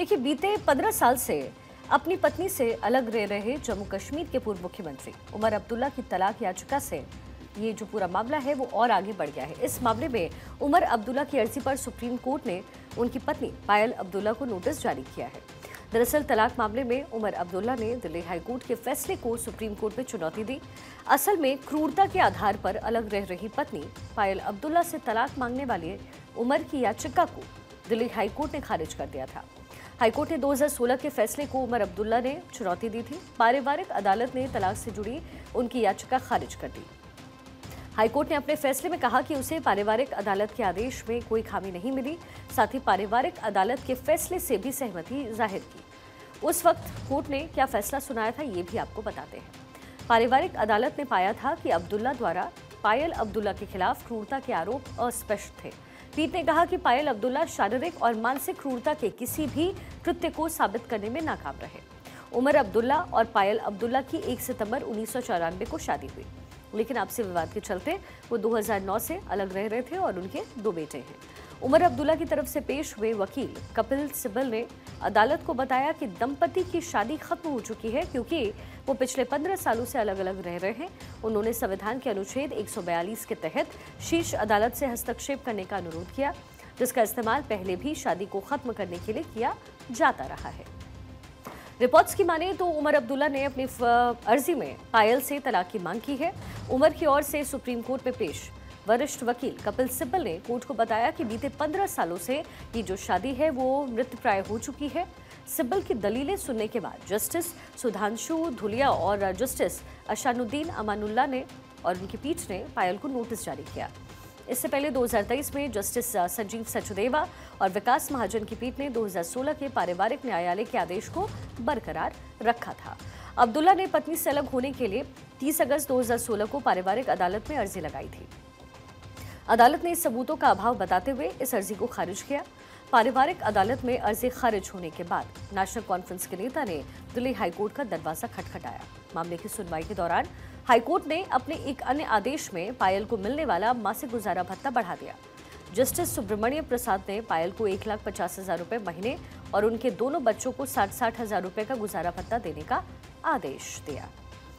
देखिए, बीते पंद्रह साल से अपनी पत्नी से अलग रह रहे जम्मू कश्मीर के पूर्व मुख्यमंत्री उमर अब्दुल्ला की तलाक याचिका से ये जो पूरा मामला है, वो और आगे बढ़ गया है। इस मामले में उमर अब्दुल्ला की अर्जी पर सुप्रीम कोर्ट ने उनकी पत्नी पायल अब्दुल्ला को नोटिस जारी किया है। दरअसल, तलाक मामले में उमर अब्दुल्ला ने दिल्ली हाईकोर्ट के फैसले को सुप्रीम कोर्ट में चुनौती दी। असल में क्रूरता के आधार पर अलग रह रही पत्नी पायल अब्दुल्ला से तलाक मांगने वाली उमर की याचिका को दिल्ली हाईकोर्ट ने खारिज कर दिया था। हाईकोर्ट ने 2016 के फैसले को उमर अब्दुल्ला ने चुनौती दी थी। पारिवारिक अदालत ने तलाक से जुड़ी उनकी याचिका खारिज कर दी। हाईकोर्ट ने अपने फैसले में कहा कि उसे पारिवारिक अदालत के आदेश में कोई खामी नहीं मिली। साथ ही पारिवारिक अदालत के फैसले से भी सहमति ज़ाहिर की। उस वक्त कोर्ट ने क्या फैसला सुनाया था, ये भी आपको बताते हैं। पारिवारिक अदालत ने पाया था कि अब्दुल्ला द्वारा पायल अब्दुल्ला के खिलाफ क्रूरता के आरोप अस्पष्ट थे। पीठ ने कहा कि पायल अब्दुल्ला शारीरिक और मानसिक क्रूरता के किसी भी कृत्य को साबित करने में नाकाम रहे। उमर अब्दुल्ला और पायल अब्दुल्ला की 1 सितंबर उन्नीस सौ चौरानबे को शादी हुई। लेकिन आपसी विवाद के चलते वो 2009 से अलग रह रहे थे और उनके दो बेटे हैं। उमर अब्दुल्ला की तरफ़ से पेश हुए वकील कपिल सिब्बल ने अदालत को बताया कि दंपति की शादी खत्म हो चुकी है क्योंकि वो पिछले पंद्रह सालों से अलग अलग रह रहे हैं। उन्होंने संविधान के अनुच्छेद 142 के तहत शीर्ष अदालत से हस्तक्षेप करने का अनुरोध किया, जिसका इस्तेमाल पहले भी शादी को खत्म करने के लिए किया जाता रहा है। रिपोर्ट्स की माने तो उमर अब्दुल्ला ने अपनी अर्जी में पायल से तलाक की मांग की है। उमर की ओर से सुप्रीम कोर्ट में पेश वरिष्ठ वकील कपिल सिब्बल ने कोर्ट को बताया कि बीते पंद्रह सालों से ये जो शादी है, वो मृत प्राय हो चुकी है। सिब्बल की दलीलें सुनने के बाद जस्टिस सुधांशु धुलिया और जस्टिस अशानुद्दीन अमानुल्ला ने और उनकी पीठ ने पायल को नोटिस जारी किया। इससे पहले 2023 में जस्टिस संजीव सचदेवा और विकास महाजन की पीठ ने 2016 के पारिवारिक न्यायालय के आदेश को बरकरार रखा था। अब्दुल्ला ने पत्नी से अलग होने के लिए 30 अगस्त 2016 को पारिवारिक अदालत में अर्जी लगाई थी। अदालत ने सबूतों का अभाव बताते हुए इस अर्जी को खारिज किया। पारिवारिक अदालत में अर्जी खारिज होने के बाद नेशनल कॉन्फ्रेंस के नेता ने दिल्ली हाईकोर्ट का दरवाज़ा खटखटाया। मामले की सुनवाई के दौरान हाईकोर्ट ने अपने एक अन्य आदेश में पायल को मिलने वाला मासिक गुजारा भत्ता बढ़ा दिया। जस्टिस सुब्रमण्यम प्रसाद ने पायल को एक लाख पचास हज़ार रुपये महीने और उनके दोनों बच्चों को साठ साठ हज़ार रुपये का गुजारा भत्ता देने का आदेश दिया।